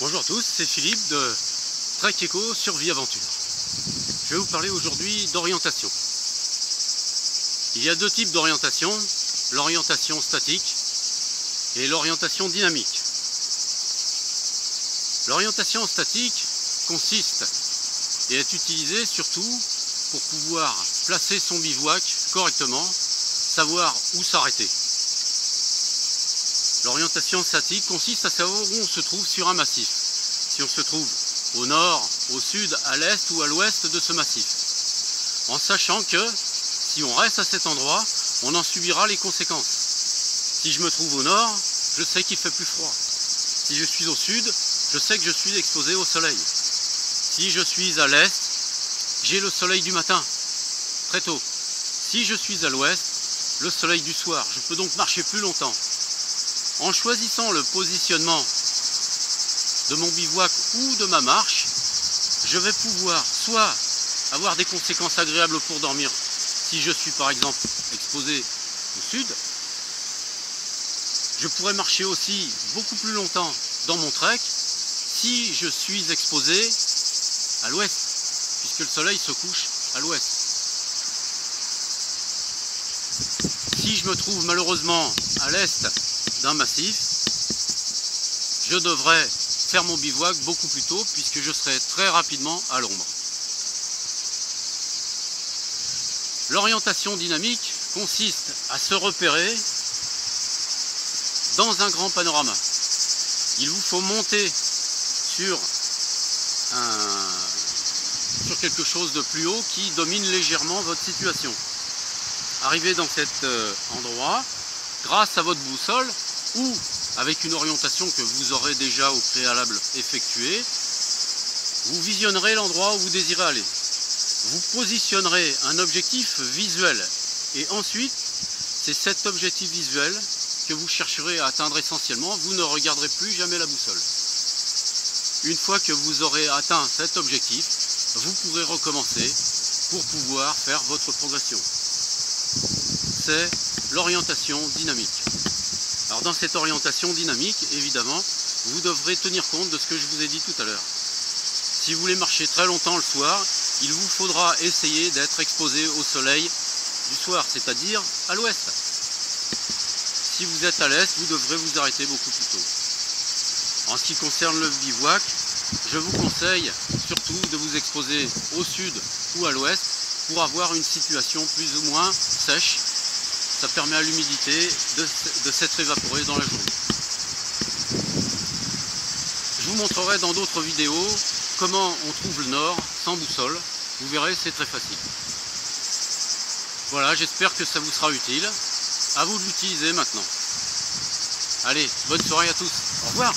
Bonjour à tous, c'est Philippe de Trek Eco Survie Aventure. Je vais vous parler aujourd'hui d'orientation. Il y a deux types d'orientation, l'orientation statique et l'orientation dynamique. L'orientation statique consiste et est utilisée surtout pour pouvoir placer son bivouac correctement, savoir où s'arrêter. L'orientation statique consiste à savoir où on se trouve sur un massif. Si on se trouve au nord, au sud, à l'est ou à l'ouest de ce massif. En sachant que si on reste à cet endroit, on en subira les conséquences. Si je me trouve au nord, je sais qu'il fait plus froid. Si je suis au sud, je sais que je suis exposé au soleil. Si je suis à l'est, j'ai le soleil du matin, très tôt. Si je suis à l'ouest, le soleil du soir. Je peux donc marcher plus longtemps. En choisissant le positionnement de mon bivouac ou de ma marche, je vais pouvoir soit avoir des conséquences agréables pour dormir si je suis par exemple exposé au sud. Je pourrais marcher aussi beaucoup plus longtemps dans mon trek si je suis exposé à l'ouest, puisque le soleil se couche à l'ouest. Si je me trouve malheureusement à l'est d'un massif, je devrais faire mon bivouac beaucoup plus tôt puisque je serai très rapidement à l'ombre. L'orientation dynamique consiste à se repérer dans un grand panorama. Il vous faut monter sur, sur quelque chose de plus haut qui domine légèrement votre situation. Arriver dans cet euh, endroit, grâce à votre boussole ou avec une orientation que vous aurez déjà au préalable effectuée, vous visionnerez l'endroit où vous désirez aller. Vous positionnerez un objectif visuel et ensuite, c'est cet objectif visuel que vous chercherez à atteindre essentiellement. Vous ne regarderez plus jamais la boussole. Une fois que vous aurez atteint cet objectif, vous pourrez recommencer pour pouvoir faire votre progression. C'est l'orientation dynamique. Alors dans cette orientation dynamique, évidemment, vous devrez tenir compte de ce que je vous ai dit tout à l'heure. Si vous voulez marcher très longtemps le soir, il vous faudra essayer d'être exposé au soleil du soir, c'est-à-dire à, l'ouest. Si vous êtes à l'est, vous devrez vous arrêter beaucoup plus tôt. En ce qui concerne le bivouac, je vous conseille surtout de vous exposer au sud ou à l'ouest pour avoir une situation plus ou moins sèche. Ça permet à l'humidité de, s'être évaporée dans la journée. Je vous montrerai dans d'autres vidéos comment on trouve le nord sans boussole. Vous verrez, c'est très facile. Voilà, j'espère que ça vous sera utile. À vous de l'utiliser maintenant. Allez, bonne soirée à tous. Au revoir